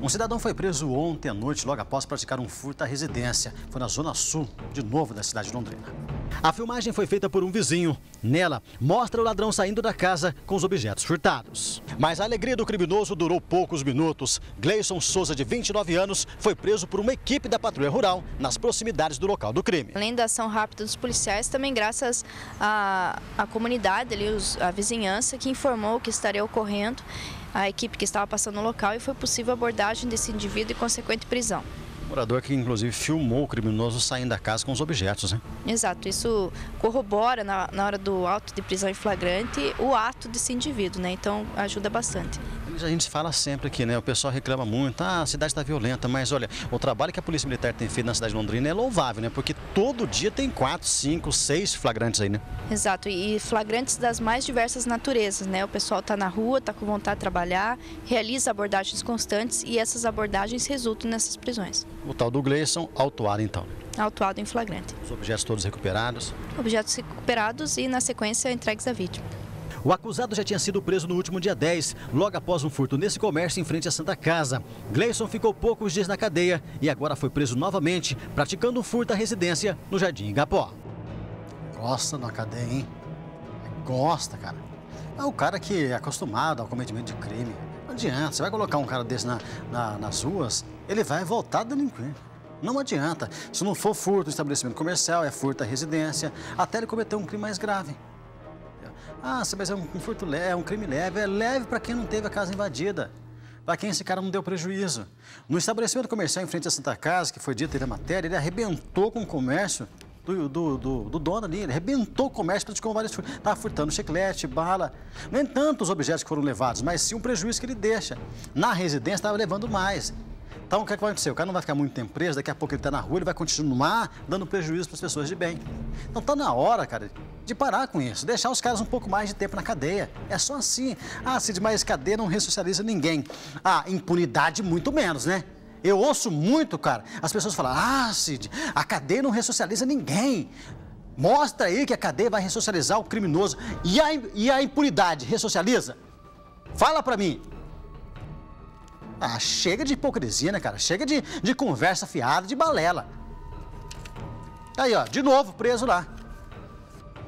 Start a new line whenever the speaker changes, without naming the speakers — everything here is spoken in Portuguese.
Um cidadão foi preso ontem à noite, logo após praticar um furto à residência. Foi na zona sul, de novo, da cidade de Londrina. A filmagem foi feita por um vizinho. Nela, mostra o ladrão saindo da casa com os objetos furtados. Mas a alegria do criminoso durou poucos minutos. Gleison Souza, de 29 anos, foi preso por uma equipe da Patrulha Rural nas proximidades do local do crime.
Além da ação rápida dos policiais, também graças à, à comunidade, ali, os, a vizinhança, que informou que estaria ocorrendo a equipe que estava passando no local e foi possível a abordagem desse indivíduo e consequente prisão.
Morador que inclusive filmou o criminoso saindo da casa com os objetos, né?
Exato, isso corrobora na, na hora do auto de prisão em flagrante o ato desse indivíduo, né? Então ajuda bastante.
A gente fala sempre aqui, né? O pessoal reclama muito, ah, a cidade está violenta, mas olha, o trabalho que a Polícia Militar tem feito na cidade de Londrina é louvável, né? Porque todo dia tem quatro, cinco, seis flagrantes aí, né?
Exato, e flagrantes das mais diversas naturezas, né? O pessoal está na rua, está com vontade de trabalhar, realiza abordagens constantes e essas abordagens resultam nessas prisões.
O tal do Gleison, autuado então.
Autuado em flagrante.
Os objetos todos recuperados?
Objetos recuperados e, na sequência, entregues à vítima.
O acusado já tinha sido preso no último dia 10, logo após um furto nesse comércio em frente à Santa Casa. Gleison ficou poucos dias na cadeia e agora foi preso novamente, praticando um furto à residência no Jardim Igapó. Gosta da cadeia, hein? Gosta, cara. É o cara que é acostumado ao cometimento de crime. Não adianta, você vai colocar um cara desse na, na, nas ruas, ele vai voltar a delinquir. Não adianta. Se não for furto no estabelecimento comercial, é furto à residência, até ele cometer um crime mais grave. Ah, mas é um, um furto leve, é um crime leve. É leve para quem não teve a casa invadida. Para quem esse cara não deu prejuízo. No estabelecimento comercial em frente à Santa Casa, que foi dito aí na matéria, ele arrebentou com o comércio do, do, do, do, dono ali. Ele arrebentou o comércio, praticou vários furtos. Estava furtando chiclete, bala. Nem tanto os objetos que foram levados, mas sim o prejuízo que ele deixa. Na residência estava levando mais. Então, o que, é que vai acontecer? O cara não vai ficar muito tempo preso, daqui a pouco ele está na rua, ele vai continuar dando prejuízo para as pessoas de bem. Então, está na hora, cara, de parar com isso, deixar os caras um pouco mais de tempo na cadeia. É só assim. Ah, Cid, mas cadeia não ressocializa ninguém. Ah, impunidade muito menos, né? Eu ouço muito, cara, as pessoas falam, ah, Cid, a cadeia não ressocializa ninguém. Mostra aí que a cadeia vai ressocializar o criminoso. E a, e a impunidade ressocializa? Fala pra mim. Ah, chega de hipocrisia, né, cara? Chega de, de conversa fiada, de balela. Aí, ó, de novo preso lá.